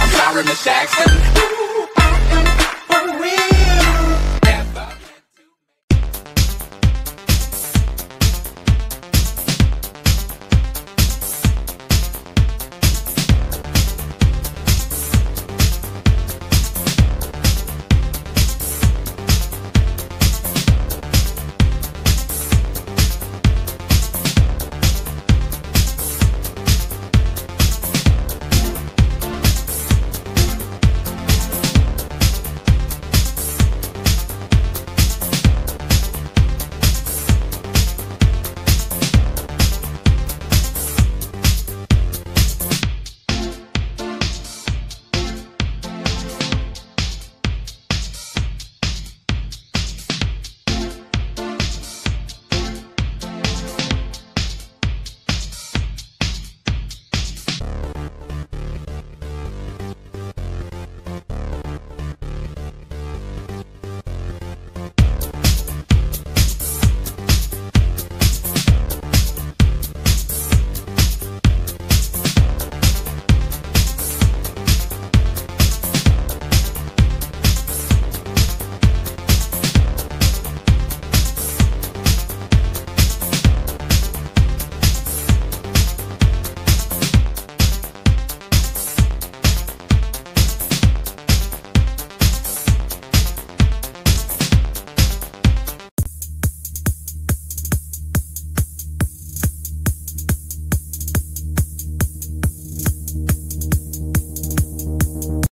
I'm sorry, Miss Jackson.